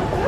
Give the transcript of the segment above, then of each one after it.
you.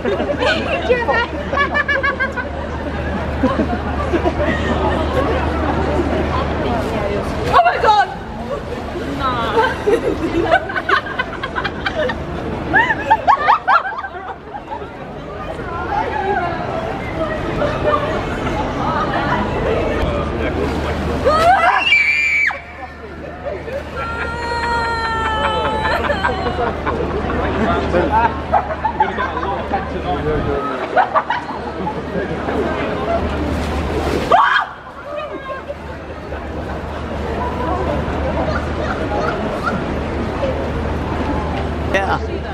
Oh my god! Yeah,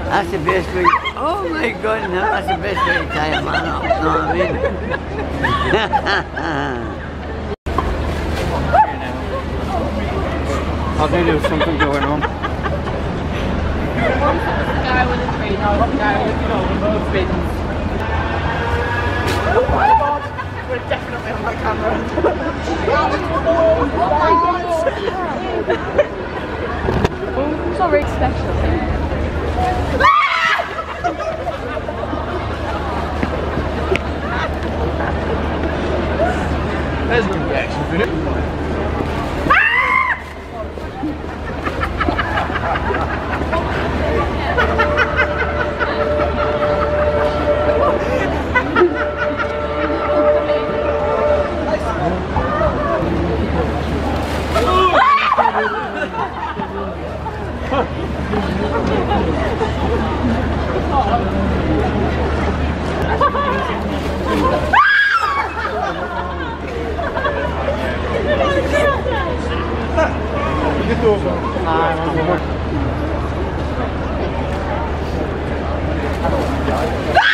that's the best way. Oh my God, no, that's the best way to tie a man up. You Know what I mean? I think there was something going on. guy with a tree, no, the guy with you know, bins. Oh my god! We're definitely on that camera. oh, sorry, special. There's no reaction for Oh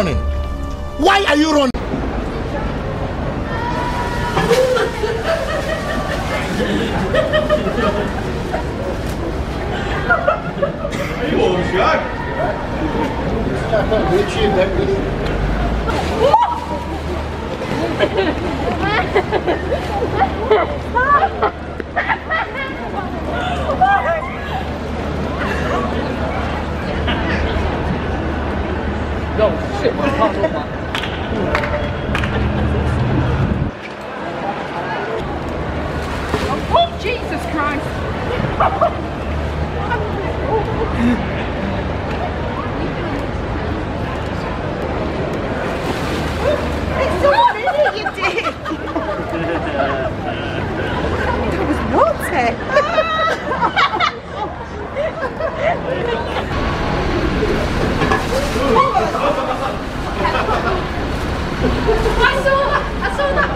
Why are you running? Why are you No, shit, my heart was like- Oh, Jesus Christ. it's not in it, you dick. that was naughty. I saw that. I saw that.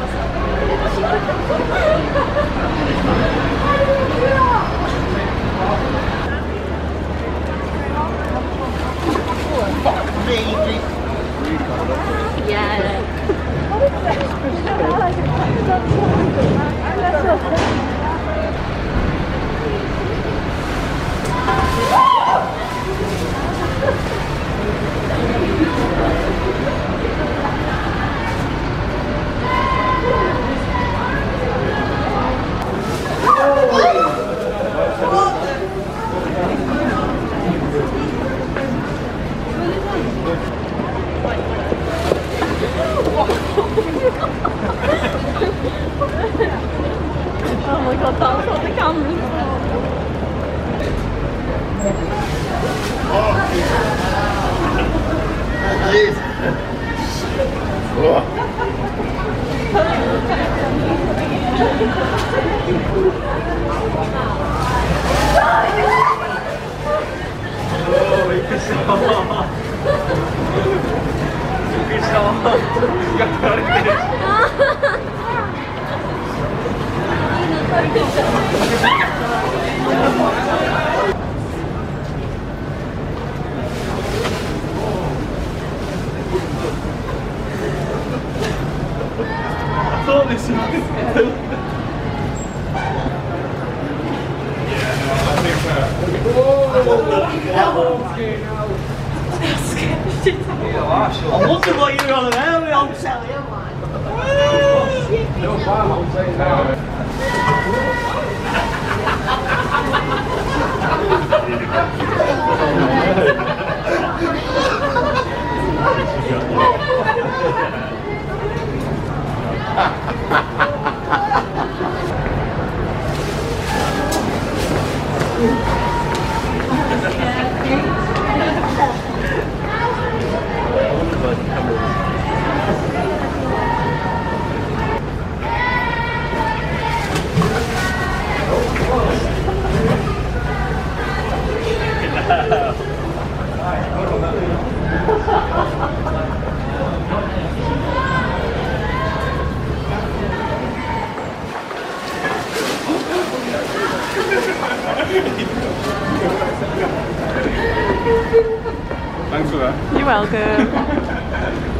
Oh い や了。Thanks for that. You're welcome.